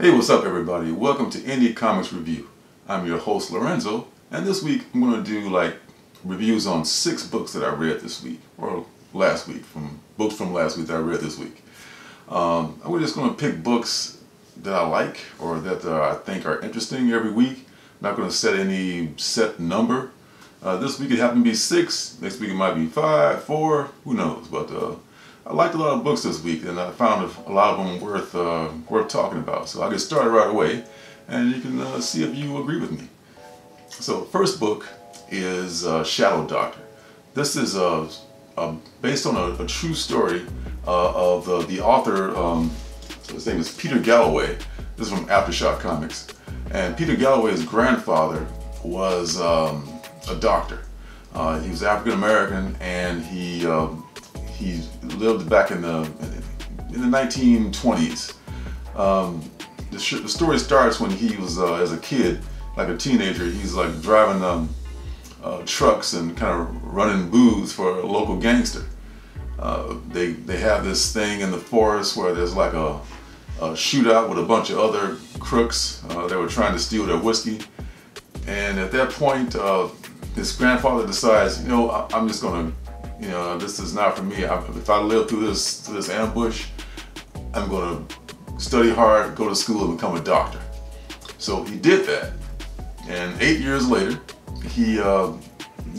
Hey, what's up everybody? Welcome to Indie Comics Review. I'm your host Lorenzo, and this week I'm going to do like reviews on six books that I read this week, or last week, from books from last week that I read this week. Um, I'm just going to pick books that I like or that uh, I think are interesting every week. not going to set any set number. Uh, this week it happened to be six, next week it might be five, four, who knows, but uh, I liked a lot of books this week, and I found a lot of them worth uh, worth talking about. So I'll get started right away, and you can uh, see if you agree with me. So first book is uh, Shadow Doctor. This is uh, based on a, a, true story uh, of uh, the author. Um, his name is Peter Calloway. This is from Aftershock Comics, and Peter Calloway's grandfather was um, a doctor. he was African American, and he um, he lived back in the in the 1920s. Um, the, the, story starts when he was uh, as a kid, like a teenager. He's like driving um, uh, trucks and kind of running booths for a local gangster. Uh, they they have this thing in the forest where there's like a, a shootout with a bunch of other crooks uh, that were trying to steal their whiskey. And at that point, uh, his grandfather decides, you know, I, I'm just gonna you know, this is not for me. I, if I live through this this ambush, I'm going to study hard, go to school, and become a doctor. So he did that, and eight years later, he uh,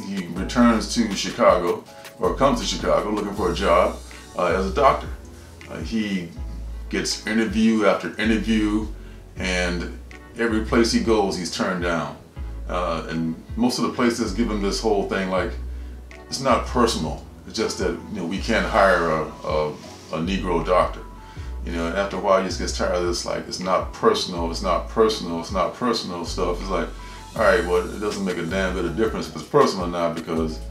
he returns to Chicago or comes to Chicago looking for a job uh, as a doctor. Uh, he gets interview after interview, and every place he goes, he's turned down. Uh, and most of the places give him this whole thing like it's not personal. It's just that you know we can't hire a, a, a Negro doctor. You know, and after a while you just get tired of this. Like it's not personal. It's not personal. It's not personal stuff. It's like, all right, well, it doesn't make a damn bit of difference if it's personal or not because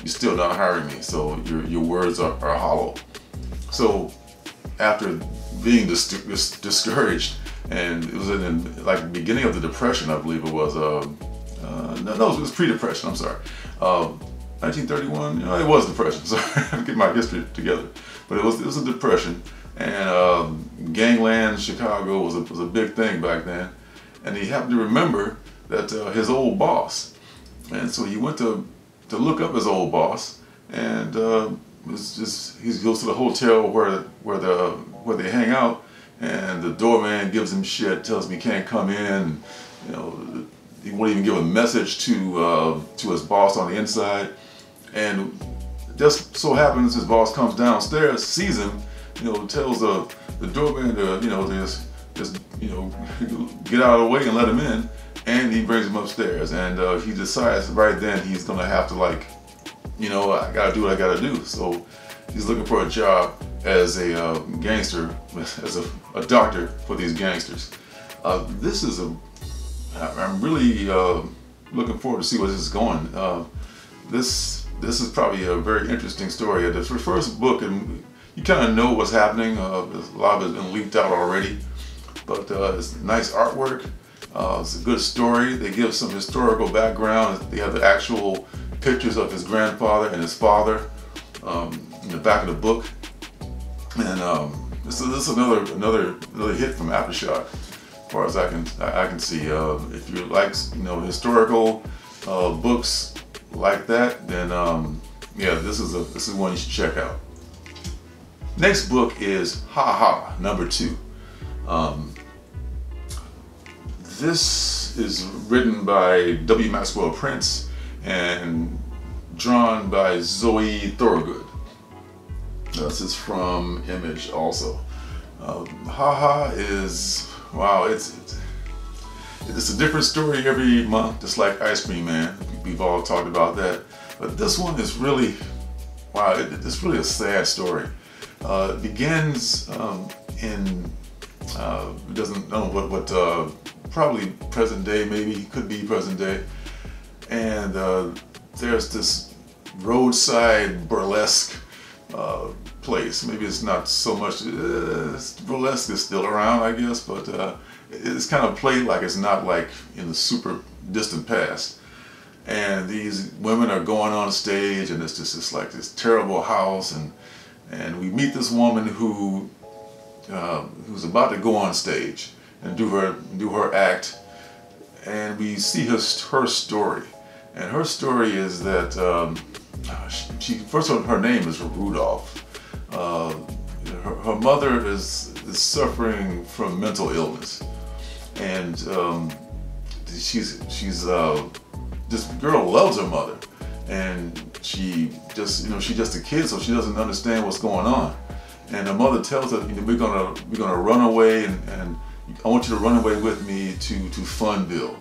you're still not hiring me. So your your words are, are hollow. So after being dis dis discouraged, and it was in like the beginning of the depression, I believe it was. Uh, uh, no, no, it was pre-depression. I'm sorry. Uh, 1931. You know, it was depression. Sorry, I get my history together, but it was it was a depression, and um, gangland Chicago was a was a big thing back then, and he happened to remember that uh, his old boss, and so he went to to look up his old boss, and uh, was just he goes to the hotel where where the where they hang out, and the doorman gives him shit, tells him he can't come in, you know. He won't even give a message to uh, to his boss on the inside and just so happens his boss comes downstairs, sees him, you know, tells the, the doorman to, you know, just, just, you know, get out of the way and let him in. And he brings him upstairs and uh, he decides right then he's gonna have to like, you know, I gotta do what I gotta do. So he's looking for a job as a uh, gangster, as a, a, doctor for these gangsters. Uh, this is a, I'm really uh, looking forward to see where this is going. Uh, this this is probably a very interesting story. The first book, and you kind of know what's happening. Uh, a lot of it's been leaked out already, but uh, it's nice artwork. Uh, it's a good story. They give some historical background. They have the actual pictures of his grandfather and his father um, in the back of the book. And um, this, is, this is another another another hit from Aftershock, as far as I can I, can see. Uh, if you like you know historical uh, books like that, then um, yeah, this is a this is one you should check out. Next book is Ha Ha number two. Um, this is written by W. Maxwell Prince and drawn by Zoe Thorogood. This is from Image also. Um, ha Ha is, wow, it's, it's, it's a different story every month, just like Ice Cream Man. We've all talked about that. But this one is really, wow, it, it's really a sad story. Uh, it begins um, in, uh, doesn't know what, what uh, probably present day, maybe, could be present day. And uh, there's this roadside burlesque uh, place. Maybe it's not so much, uh, burlesque is still around, I guess, but it's kind of played like it's not like in the super distant past. And these women are going on stage and it's just this like this terrible house and and we meet this woman who uh, who's about to go on stage and do her do her act, and we see her her story, and her story is that um, she, first of all her name is Rudolph. Uh, her, her, mother is, is suffering from mental illness, and um, she's she's uh, this girl loves her mother, and she just you know she's just a kid, so she doesn't understand what's going on. And her mother tells her, we're gonna we're gonna run away, and, and I want you to run away with me to to Funville.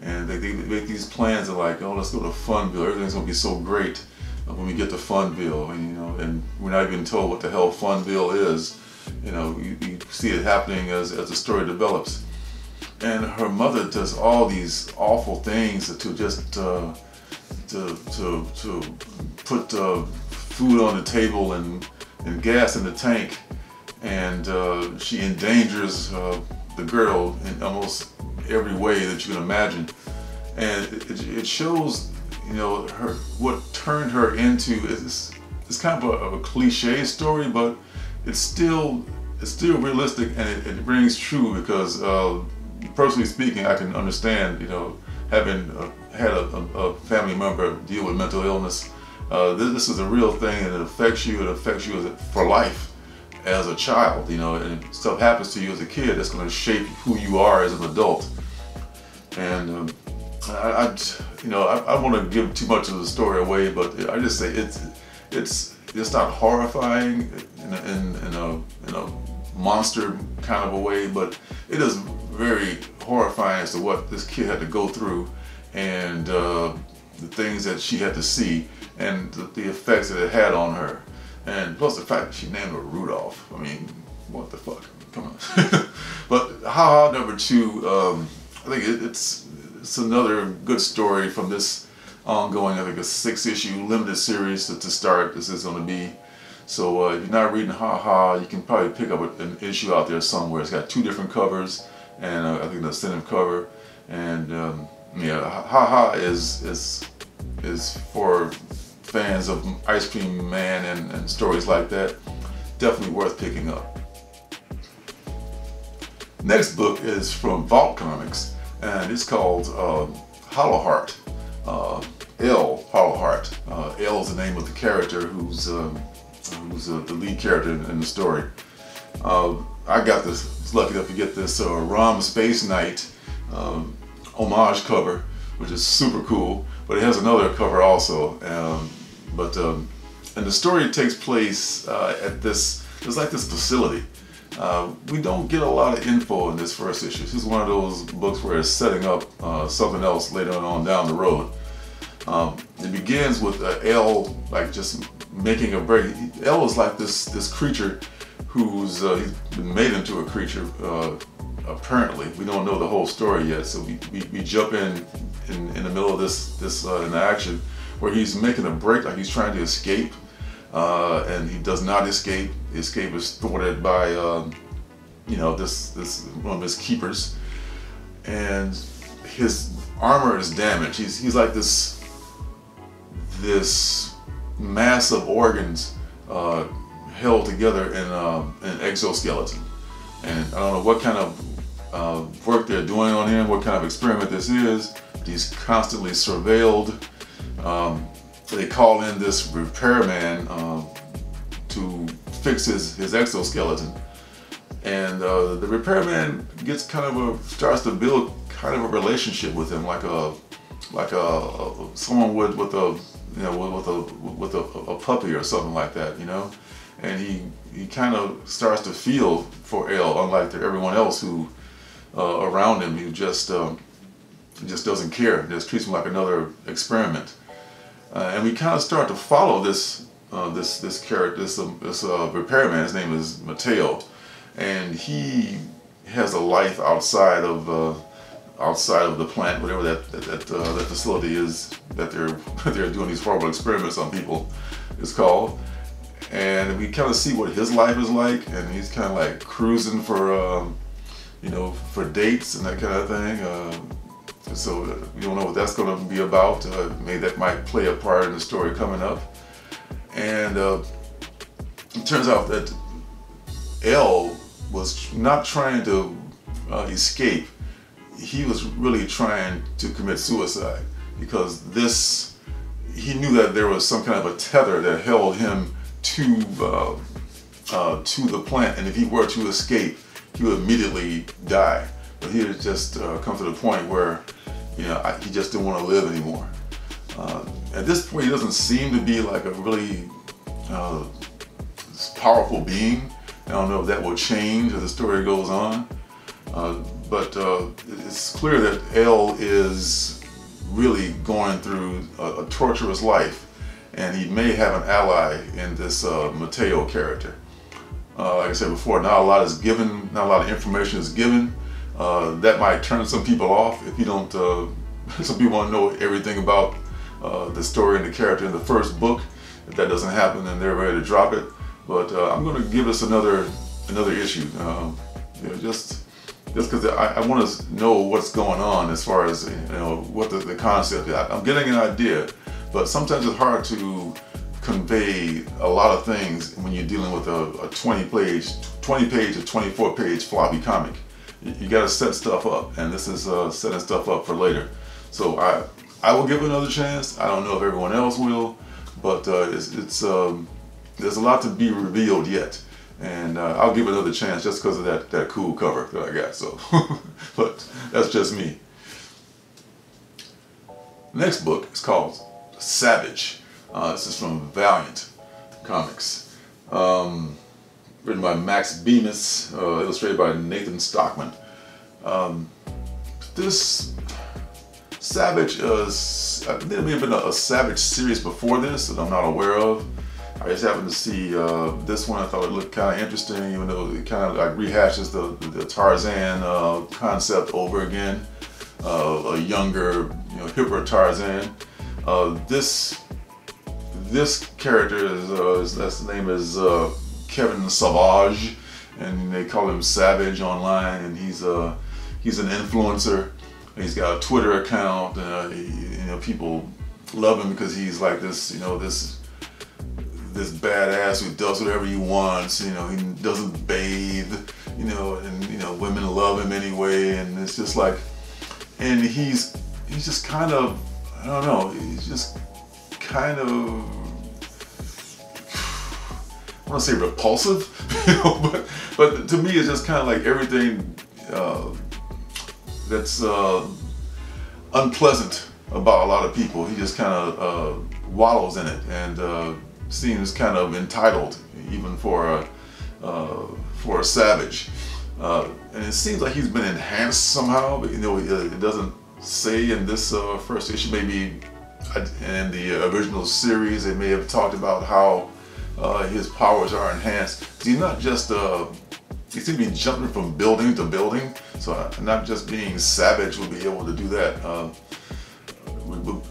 And they, they make these plans of like, oh, let's go to Funville. Everything's gonna be so great when we get to Funville, and you know, and we're not even told what the hell Funville is. You know, you, you see it happening as as the story develops. And her mother does all these awful things to just uh, to to to put uh, food on the table and and gas in the tank, and uh, she endangers uh, the girl in almost every way that you can imagine. And it, it shows, you know, her what turned her into is it's kind of a, a, cliche story, but it's still it's still realistic and it, it rings true because, uh, personally speaking, I can understand, you know, having had a, a, family member deal with mental illness. Uh, this, this, is a real thing and it affects you. It affects you for life as a child, you know, and stuff happens to you as a kid that's going to shape who you are as an adult. And um, I, I, you know, I, I want to give too much of the story away, but I just say it's it's it's not horrifying in a, in, in a, in a monster kind of a way, but it is very horrifying as to what this kid had to go through and uh, the things that she had to see and the, the, effects that it had on her. And plus the fact that she named her Rudolph. I mean, what the fuck? Come on. but Ha Ha number two, um, I think it, it's it's another good story from this ongoing, I think a six issue limited series to, to start. This is going to be. So uh, if you're not reading Ha Ha, you can probably pick up an issue out there somewhere. It's got two different covers and uh, I think the incentive cover. And um, yeah, haha Ha is is is for fans of Ice Cream Man and, and stories like that. Definitely worth picking up. Next book is from Vault Comics, and it's called uh, Hollowheart. Uh, El Hollowheart. Uh, El is the name of the character who's um, who's uh, the lead character in, in the story. Uh, I got this lucky enough to get this uh, Rom Space Knight um, homage cover, which is super cool. But it has another cover also. Um, but um, and the story takes place uh, at this. It's like this facility. Uh, we don't get a lot of info in this first issue. This is one of those books where it's setting up uh, something else later on down the road. Um, it begins with uh, El like just making a break. El is like this this creature who's uh, he's been made into a creature. Uh, apparently, we don't know the whole story yet, so we, we, we jump in, in in the middle of this this uh, in action where he's making a break, like he's trying to escape, uh, and he does not escape. The escape is thwarted by um, you know this this one of his keepers, and his armor is damaged. He's he's like this this mass of organs uh, held together in uh, an exoskeleton. And I don't know what kind of uh, work they're doing on him, what kind of experiment this is. He's constantly surveilled. Um, they call in this repairman uh, to fix his, his exoskeleton. And uh, the repairman gets kind of a, starts to build kind of a relationship with him, like a, like a, a someone would with a, you know, with a, with a, a puppy or something like that, you know? And he he kind of starts to feel for El, unlike everyone else who uh, around him, who just um, just doesn't care, just treats him like another experiment. Uh, and we kind of start to follow this uh, this this character, this um, this uh, repairman. His name is Mateo, and he has a life outside of uh, outside of the plant, whatever that that that, uh, that facility is that they're they're doing these horrible experiments on people is called and we kind of see what his life is like, and he's kind of like cruising for, um, you know, for dates and that kind of thing. Uh, so uh, we don't know what that's going to be about. Uh, maybe that might play a part in the story coming up. And uh, it turns out that El was not trying to uh, escape, he was really trying to commit suicide because this, he knew that there was some kind of a tether that held him to uh, uh, to the plant, and if he were to escape, he would immediately die. But he had just uh, come to the point where, you know, I, he just didn't want to live anymore. Uh, at this point, he doesn't seem to be like a really uh, powerful being. I don't know if that will change as the story goes on. Uh, but it's clear that El is really going through a, a, torturous life, and he may have an ally in this uh, Mateo character. Uh, like I said before, not a lot is given, not a lot of information is given. Uh, that might turn some people off if you don't. Uh, some people want to know everything about the story and the character in the first book. If that doesn't happen, then they're ready to drop it. But I'm going to give us another another issue. Um, you know, just just because I, I want to know what's going on as far as you know what the, the concept is. I'm getting an idea, but sometimes it's hard to convey a lot of things when you're dealing with a, a 20 page, 20 page or 24 page floppy comic. You, you got to set stuff up, and this is uh, setting stuff up for later. So I I will give another chance. I don't know if everyone else will, but uh, it's, it's um, there's a lot to be revealed yet and uh, I'll give it another chance just because of that that cool cover that I got. So, but that's just me. Next book is called Savage. Uh, this is from Valiant Comics, um, written by Max Bemis, uh, illustrated by Nathan Stockman. Um, this Savage is, uh, there may have been a, a Savage series before this that I'm not aware of. I just happened to see uh, this one. I thought it looked kind of interesting, even though it kind of like rehashes the, the Tarzan uh, concept over again. Uh, a younger, you know, hipper Tarzan. Uh, this this character is uh, his last name is uh, Kevin Savage, and they call him Savage online. And he's a he's an influencer. He's got a Twitter account. He, you know, people love him because he's like this, you know, this this badass who does whatever he wants. You know, he doesn't bathe. You know, and you know women love him anyway, and it's just like, and he's he's just kind of I don't know. He's just kind of I want to say repulsive, you know, but but to me it's just kind of like everything uh, that's uh, unpleasant about a lot of people. He just kind of uh, wallows in it and uh, seems kind of entitled, even for a uh, for a savage. Uh, and it seems like he's been enhanced somehow. But, you know, it doesn't say in this uh, first issue. Maybe in the original series, they may have talked about how uh, his powers are enhanced. He's not just uh, he seems to be jumping from building to building. So uh, not just being savage would be able to do that. Uh,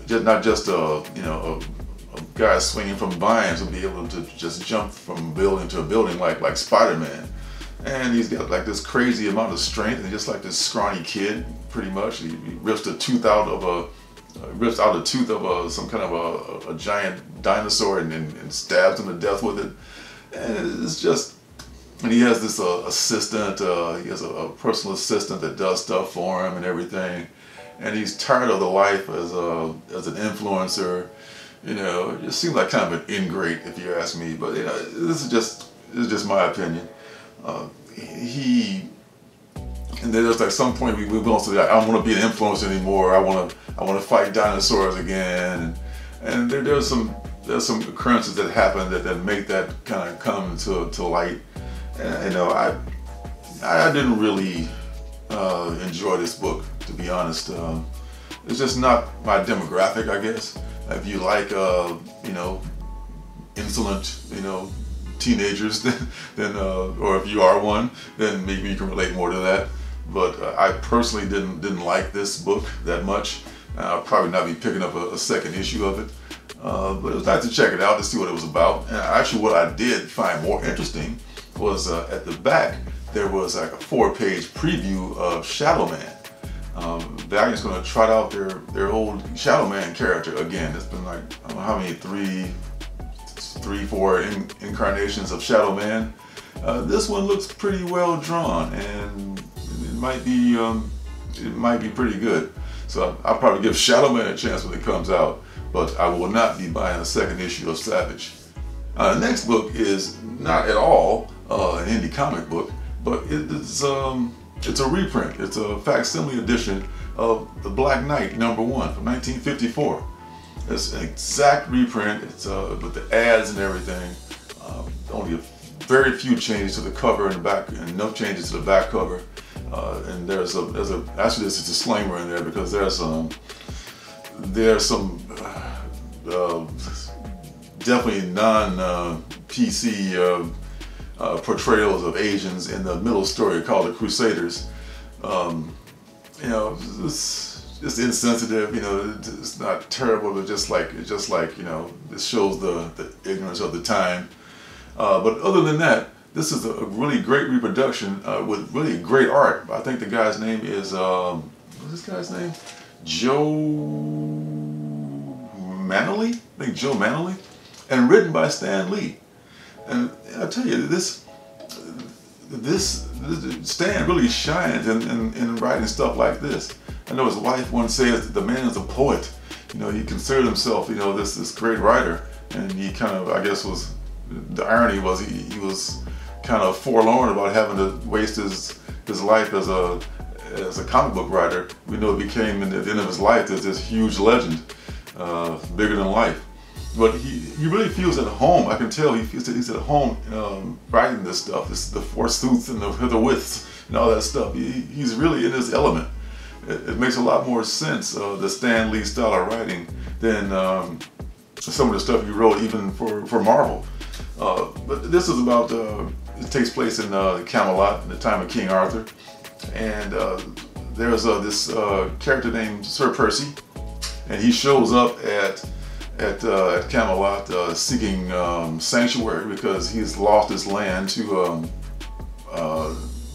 just not just a you know a guy swinging from vines will be able to just jump from building to a building like like Spider-Man. And he's got like this crazy amount of strength and just like this scrawny kid, pretty much. He, he rips the tooth out of a, uh, rips out the tooth of a, some kind of a, a giant dinosaur and, and, and, stabs him to death with it. And it's just, and he has this uh, assistant, uh, he has a, a, personal assistant that does stuff for him and everything. And he's tired of the life as, a, as an influencer you know, it just seems like kind of an ingrate if you ask me. But you know, this is just this is just my opinion. Uh, he and then there's like some point we move on to that. I don't want to be an influencer anymore. I want to I want to fight dinosaurs again. And, and there, there's some there's some occurrences that happen that, that make that kind of come to, to light. And, you know, I I didn't really uh, enjoy this book to be honest. Um, it's just not my demographic, I guess. If you like, uh, you know, insolent, you know, teenagers, then, then uh, or if you are one, then maybe you can relate more to that. But uh, I personally didn't didn't like this book that much. I'll probably not be picking up a, a second issue of it. Uh, but it was nice to check it out to see what it was about. And actually, what I did find more interesting was uh, at the back there was like a four-page preview of Shadow Man um, Valiant's going to trot out their their old Shadow Man character again. It's been like I don't know how many three, three, four in, incarnations of Shadow Man. Uh, this one looks pretty well drawn, and might be um, it might be pretty good. So I'll probably give Shadow Man a chance when it comes out, but I will not be buying a second issue of Savage. Uh, the next book is not at all uh, an indie comic book, but it's um, it's a reprint. It's a facsimile edition of The Black Knight number one from 1954. It's an exact reprint. It's uh, with the ads and everything. Um, only a very few changes to the cover and the back, and no changes to the back cover. Uh, and there's a there's a actually there's a disclaimer in there because there's um there's some uh, definitely non uh, PC uh, uh, portrayals of Asians in the middle story called The Crusaders. Um, you know, it's, it's insensitive. You know, it's not terrible, but just like it's just like you know, it shows the the ignorance of the time. Uh, but other than that, this is a really great reproduction uh, with really great art. I think the guy's name is, um, what's this guy's name? Joe Maneely? I think Joe Maneely. And written by Stan Lee. And I tell you, this, this, this Stan really shines in, in, in, writing stuff like this. I know his wife once says that the man is a poet. You know, he considered himself, you know, this, this great writer. And he kind of, I guess, was, the irony was he, he was kind of forlorn about having to waste his his life as a as a comic book writer. We know it became at the end of his life as this huge legend, uh, bigger than life. But he, he really feels at home. I can tell he feels that he's at home um, writing this stuff. This the four suits and the, the widths and all that stuff. He, he's really in his element. It, it, makes a lot more sense uh, the Stan Lee style of writing than um, some of the stuff he wrote even for for Marvel. Uh, but this is about uh, it takes place in uh, Camelot in the time of King Arthur. And uh, there's uh, this uh, character named Sir Percy, and he shows up at at, uh, at Camelot uh, seeking um, sanctuary because he's lost his land to um,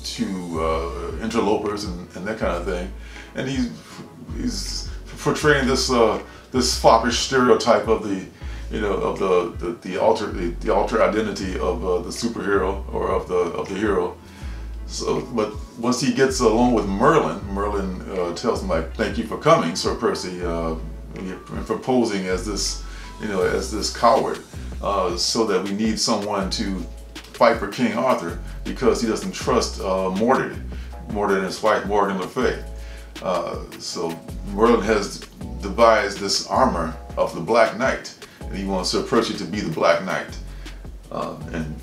to interlopers and, and, that kind of thing. And he's he's portraying this this foppish stereotype of the you know, of the the, the alter the, the alter identity of uh, the superhero or of the of the hero. So, but once he gets along with Merlin, Merlin uh, tells him like, "Thank you for coming, Sir Percy, uh, for posing as this, you know, as this coward, uh, so that we need someone to fight for King Arthur because he doesn't trust uh, Mordred, Mordred and his wife Morgan Le Fay. Uh, so Merlin has devised this armor of the Black Knight, and he wants Sir Percy to be the Black Knight. Um, and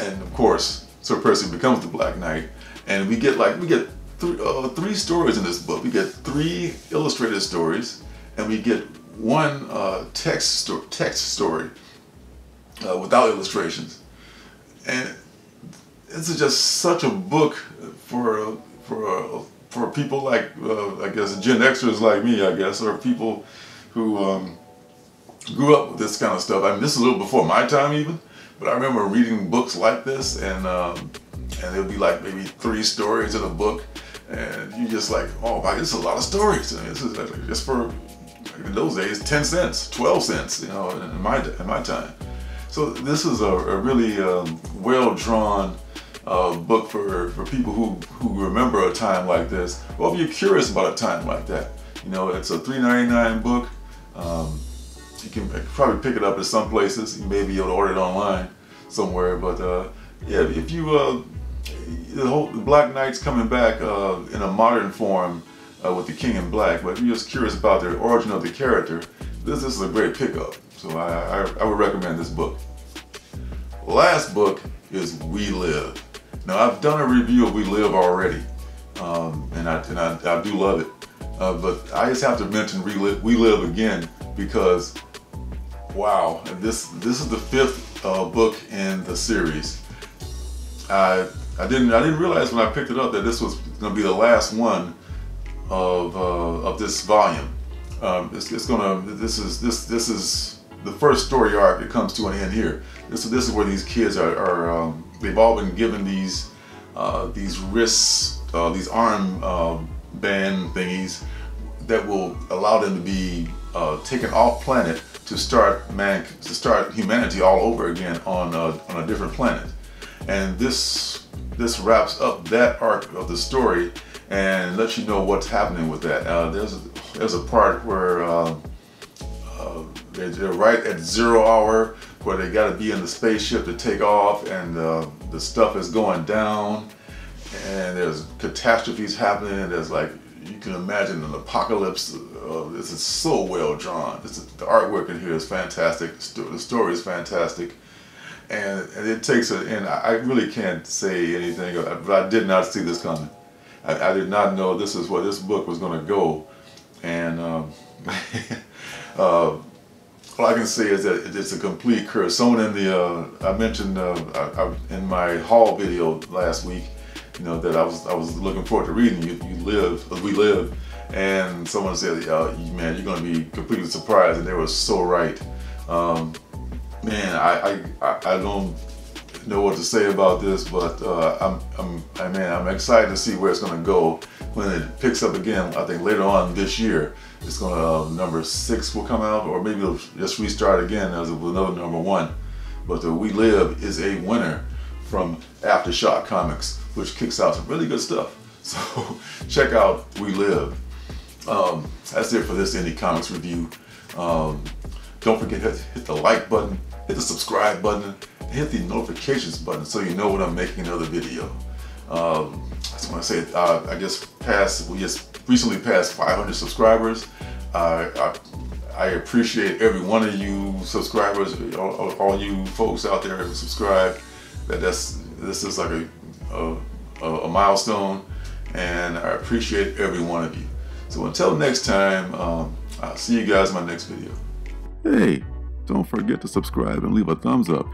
and of course, Sir Percy becomes the Black Knight, and we get like we get three, uh, three stories in this book. We get three illustrated stories, and we get one uh, text sto text story uh, without illustrations. And this is just such a book for for for people like uh, I guess Gen Xers like me, I guess, or people who um, grew up with this kind of stuff. I mean, this is a little before my time even, but I remember reading books like this, and um, and there'll be like maybe three stories in a book, and you just like, oh my, this is a lot of stories. I mean, this is like just for in those days, ten cents, twelve cents, you know, in my in my time. So this is a, a really um, well drawn. Uh, book for, for people who, who remember a time like this, or if you're curious about a time like that. You know, it's a $3.99 book. Um, you can probably pick it up at some places. Maybe You may be able to order it online somewhere. But uh, yeah, if you uh, the whole Black Knight's coming back uh, in a modern form uh, with the King in Black. But if you're just curious about the origin of the character, this, this is a great pickup. So I, I, I would recommend this book. Last book is We Live. Now I've done a review of We Live already, um, and I and I, I do love it. Uh, but I just have to mention We Live, we Live again because Wow, this this is the fifth uh, book in the series. I I didn't I didn't realize when I picked it up that this was going to be the last one of uh, of this volume. Um, it's, it's, gonna this is this this is the first story arc that comes to an end here. This this is where these kids are, are um, they've all been given these uh, these wrists uh, these arm uh, band thingies that will allow them to be uh, taken off planet to start man to start humanity all over again on a, on a different planet. And this this wraps up that arc of the story and lets you know what's happening with that. Uh, there's a, there's a part where uh, uh, they're, right at zero hour where they got to be in the spaceship to take off, and uh, the stuff is going down, and there's catastrophes happening. There's like you can imagine an apocalypse. Uh, this is so well drawn. Is, the artwork in here is fantastic. The story is fantastic and, and it takes a, and I really can't say anything, but I did not see this coming. I, I did not know this is where this book was going to go. And um, uh, all I can say is that it's a complete curse. Someone in the, uh, I mentioned uh, I, I, in my haul video last week, you know, that I was I was looking forward to reading You, you Live, We Live, and someone said, uh, man, you're to be completely surprised, and they were so right. Um, man, I, I, I don't know what to say about this, but uh, I'm, I'm, I mean, I'm excited to see where it's to go when it picks up again. I think later on this year, it's to uh, number six will come out, or maybe it'll just restart again as another number one. But uh, We Live is a winner from Aftershock Comics, which kicks out some really good stuff. So check out We Live. Um, that's it for this Indie Comics review. Um, don't forget to hit the like button, hit the subscribe button, hit the notifications button so you know when I'm making another video. Um, I just want to say, uh, I just passed, we just recently passed 500 subscribers. Uh, I, I, appreciate every one of you subscribers, all, all, you folks out there who subscribe. That that's this is like a, a, a milestone, and I appreciate every one of you. So until next time, um, I'll see you guys in my next video. Hey, don't forget to subscribe and leave a thumbs up.